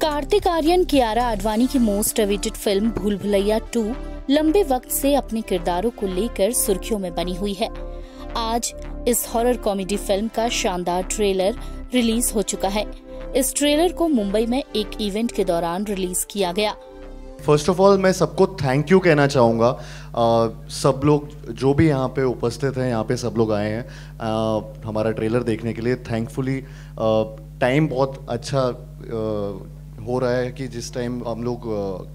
कार्तिक आर्यन कियारा आडवाणी की most awaited film भूल Bhulaiyaa to लंबे वक्त से अपने किरदारों को लेकर सुर्खियों में बनी हुई है। आज इस हॉरर कॉमेडी फ़िल्म का शानदार ट्रेलर रिलीज़ हो चुका है। इस ट्रेलर को मुंबई में एक इवेंट के दौरान रिलीज़ किया गया। फ़र्स्ट ऑफ़ ऑल मैं सबको थैंक यू कहना चाहूँगा। सब लोग जो भी यहाँ पे उपस्थित हैं यहाँ पे सब लोग आए हैं हमारा ट्रेलर देखने के लिए थैंकफुली टाइम बहुत अच्छा uh, हो रहा है कि जिस टाइम हम लोग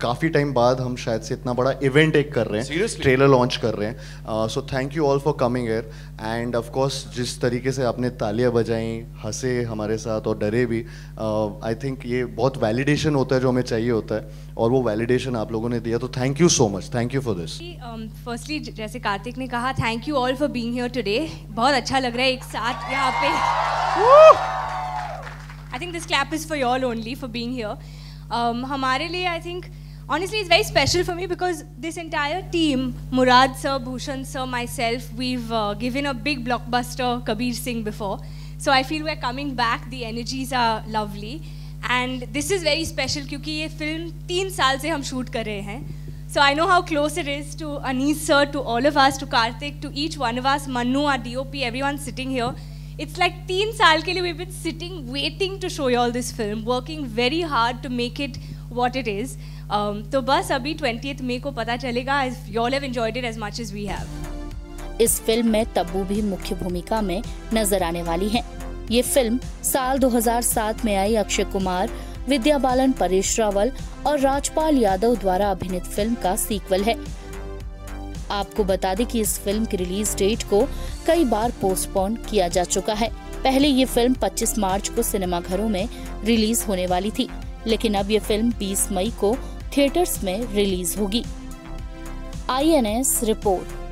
काफ़ी टाइम बाद हम शायद से इतना बड़ा इवेंट एक कर रहे हैं Seriously? ट्रेलर लॉन्च कर रहे हैं। So thank you all for coming here and of course जिस तरीके से आपने तालियाँ बजाई हंसे हमारे साथ और डरे भी आई uh, थिंक ये बहुत वैलिडेशन होता है जो हमें चाहिए होता है। और वो वैलिडेशन आप लोगों ने दिया तो thank you so much thank you for this firstly जैसे कार्तिक ने कहा thank you all for being here today बहुत अच्छा लग रहा है एक साथ यहाँ पे। I think this clap is for y'all only for being here. Um, हमारे लिए I think honestly it's very special for me because this entire team, Murad sir, Bhushan sir, myself, we've uh, given a big blockbuster Kabir Singh before. So I feel we're coming back. The energies are lovely. And this is very special क्योंकि ये film तीन साल से हम shoot कर रहे हैं So I know how close it is to Anis sir, to all of us, to Karthik, to each one of us, Manu, our DOP, everyone sitting here. It's like तीन साल के लिए we've been sitting waiting to show you all this film, working very hard to make it what it is. Um, तो बस अभी 20th मई को पता चलेगा if you all have enjoyed it as much as we have. इस film में तब्बू भी मुख्य भूमिका में नज़र आने वाली हैं। ये फ़िल्म साल 2007 में आई अक्षय कुमार विद्या बालन परेश रावल और राजपाल यादव द्वारा अभिनीत फ़िल्म का सीक्वल है आपको बता दें कि इस फ़िल्म की रिलीज़ डेट को कई बार पोस्टपोन किया जा चुका है। पहले ये फ़िल्म 25 मार्च को सिनेमाघरों में रिलीज़ होने वाली थी, लेकिन अब ये फ़िल्म 20 मई को थिएटर्स में रिलीज़ होगी। IANS report.